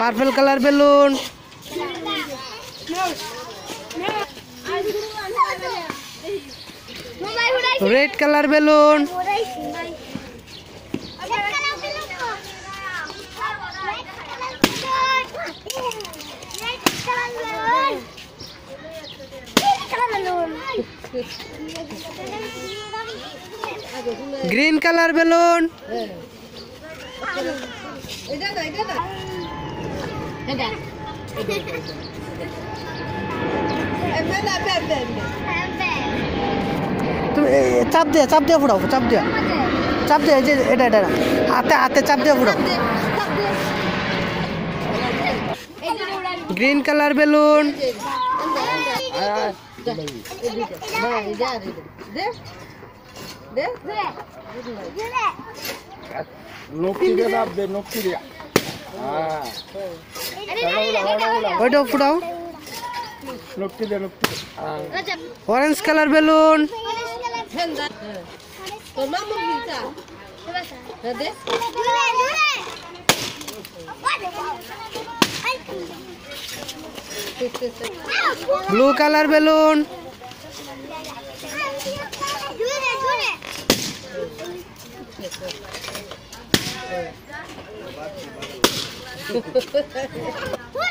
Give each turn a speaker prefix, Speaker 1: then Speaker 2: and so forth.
Speaker 1: Purple colour balloon. Red colour balloon. Green colour balloon. তুমি এ, এ, চাপ দিয়ে চাপ দিয়ে ফুটাও চাপ দিয়ে চাপ দিয়ে এই যে এটা এটা এটা। হাতে হাতে চাপ দিয়ে ফুটাও গ্রিন কালার বেলুন
Speaker 2: নকশি দাব দে নকশি দিয়া হ্যাঁ
Speaker 1: ওইটাও ফুটাও
Speaker 2: নকশি দে নকশি হ্যাঁ
Speaker 1: orange colour balloon blue colour balloon Ой!